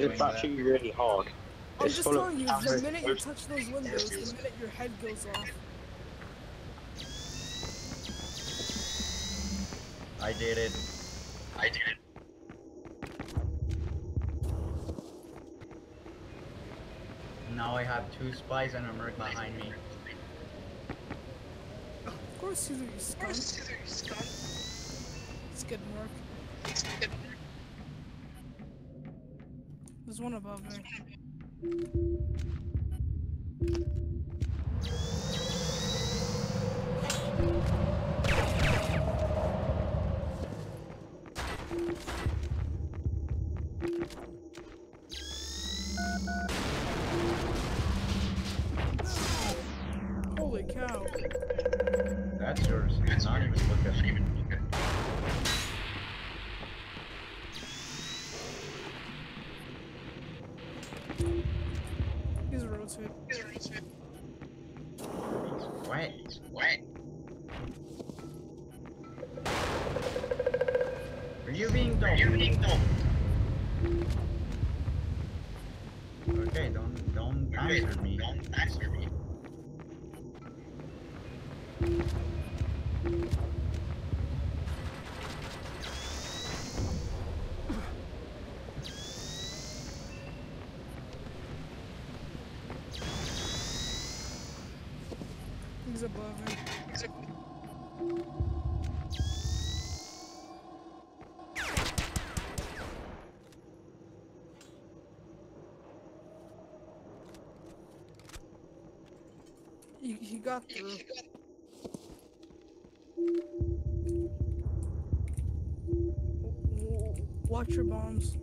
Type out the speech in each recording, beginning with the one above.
doing It's that. actually really hard. I'm It's just full of telling you, the cameras. minute you touch those windows, the minute your head goes off. I did it. I did it. Now I have two spies and a merc behind me. Of course, you skunk. It's good work. There's one above me. Holy cow. That's yours. It's not even look at me. He's a wet. He's wet. Are you being dumb? Are you being dumb? Okay, don't don't answer me. Don't answer me. He's above me. He, he got through. Watch your bombs.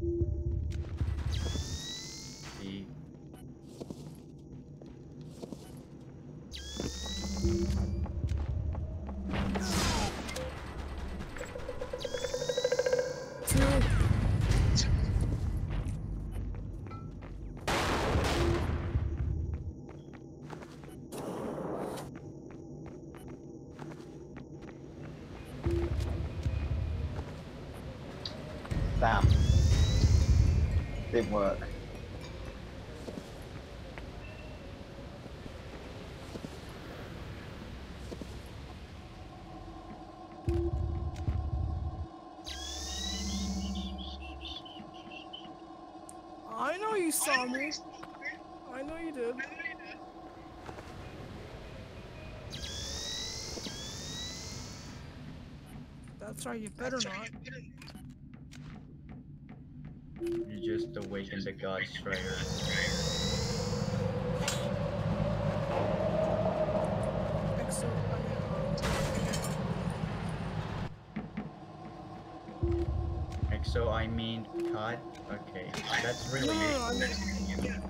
He Damn. Didn't work. I know you saw me. I know you did. That's right, you better not. You just awakened the God Strider. Exo, I mean, Exo, I mean, God. Okay, that's really. no, I mean,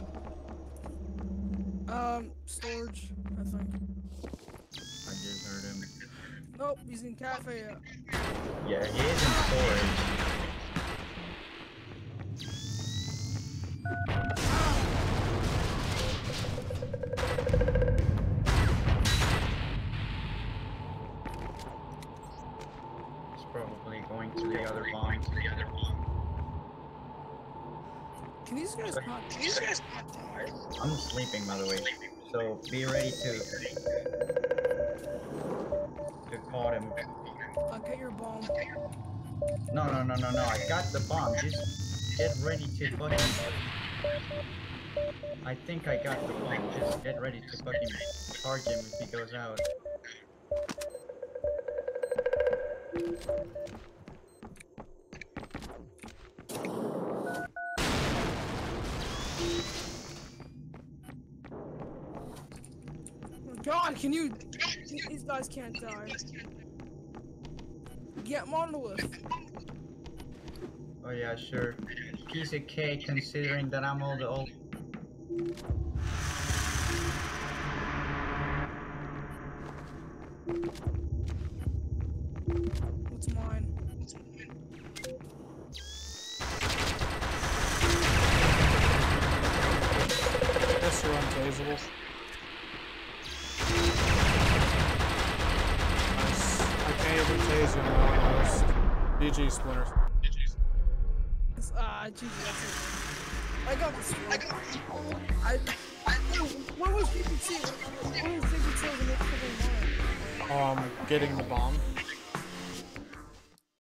um, storage, I think. I just heard him. Nope, he's in cafe. Yeah, he is in storage. Can these guys not? Can these guys not die? I'm sleeping, by the way. So be ready to to call him. Uh, get your bomb. No, no, no, no, no. I got the bomb. Just get ready to fucking. I think I got the bomb. Just get ready to fucking charge him if he goes out. God, can you? These guys can't die. Get monolith. Oh yeah, sure. Piece of cake considering that I'm all the old. What's mine? Yes, you're untasable. I can't even tase almost. GG Splinter. Uh, GG. I got this. I got this. I. I what was PPT? What was PPT the next couple of months? Um, getting the bomb.